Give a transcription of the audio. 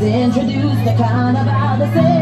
Introduce the introduced, they're kind of all the same.